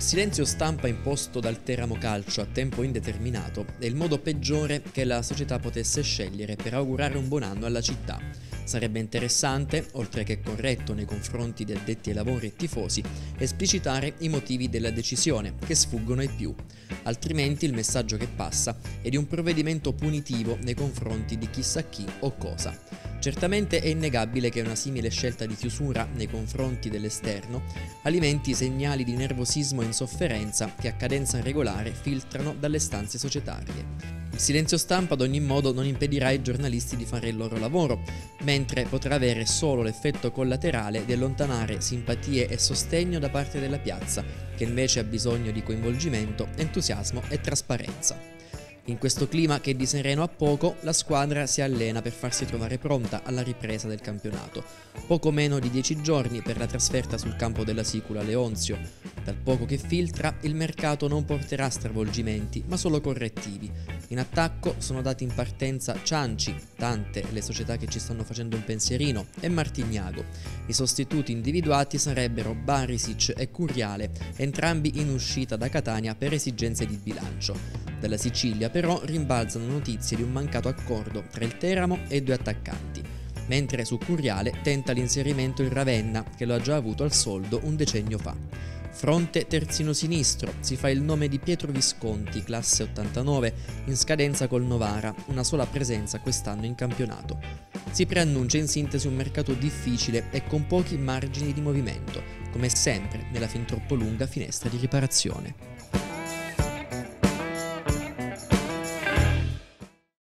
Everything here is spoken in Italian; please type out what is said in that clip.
silenzio stampa imposto dal Teramo Calcio a tempo indeterminato è il modo peggiore che la società potesse scegliere per augurare un buon anno alla città. Sarebbe interessante, oltre che corretto nei confronti di addetti ai lavori e tifosi, esplicitare i motivi della decisione, che sfuggono ai più. Altrimenti il messaggio che passa è di un provvedimento punitivo nei confronti di chissà chi o cosa. Certamente è innegabile che una simile scelta di chiusura nei confronti dell'esterno alimenti segnali di nervosismo e insofferenza che a cadenza regolare filtrano dalle stanze societarie. Il silenzio stampa ad ogni modo non impedirà ai giornalisti di fare il loro lavoro, mentre potrà avere solo l'effetto collaterale di allontanare simpatie e sostegno da parte della piazza, che invece ha bisogno di coinvolgimento, entusiasmo e trasparenza. In questo clima che di sereno a poco, la squadra si allena per farsi trovare pronta alla ripresa del campionato. Poco meno di dieci giorni per la trasferta sul campo della Sicula Leonzio. Dal poco che filtra, il mercato non porterà stravolgimenti, ma solo correttivi. In attacco sono dati in partenza Cianci, tante le società che ci stanno facendo un pensierino, e Martignago. I sostituti individuati sarebbero Barisic e Curiale, entrambi in uscita da Catania per esigenze di bilancio. Dalla Sicilia però rimbalzano notizie di un mancato accordo tra il Teramo e i due attaccanti, mentre su Curiale tenta l'inserimento il Ravenna, che lo ha già avuto al soldo un decennio fa. Fronte terzino sinistro, si fa il nome di Pietro Visconti, classe 89, in scadenza col Novara, una sola presenza quest'anno in campionato. Si preannuncia in sintesi un mercato difficile e con pochi margini di movimento, come sempre nella fin troppo lunga finestra di riparazione.